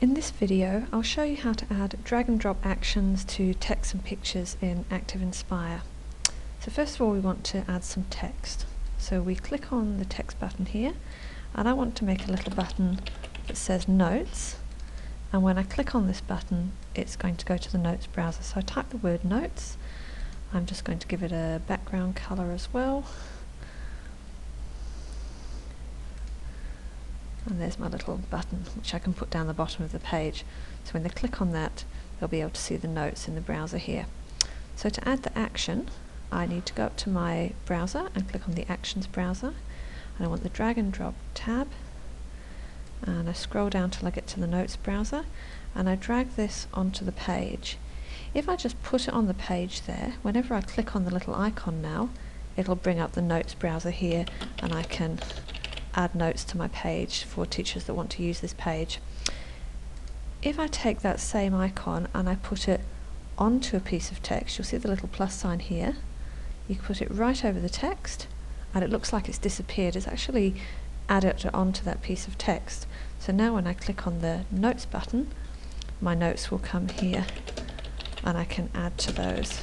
In this video I'll show you how to add drag and drop actions to text and pictures in ActivInspire. So first of all we want to add some text. So we click on the text button here and I want to make a little button that says notes and when I click on this button it's going to go to the notes browser. So I type the word notes, I'm just going to give it a background colour as well and there's my little button which I can put down the bottom of the page. So when they click on that they'll be able to see the notes in the browser here. So to add the action I need to go up to my browser and click on the actions browser. And I want the drag and drop tab. And I scroll down till I get to the notes browser. And I drag this onto the page. If I just put it on the page there whenever I click on the little icon now it'll bring up the notes browser here and I can add notes to my page for teachers that want to use this page. If I take that same icon and I put it onto a piece of text, you'll see the little plus sign here. You can put it right over the text and it looks like it's disappeared. It's actually added onto that piece of text. So now when I click on the notes button, my notes will come here and I can add to those.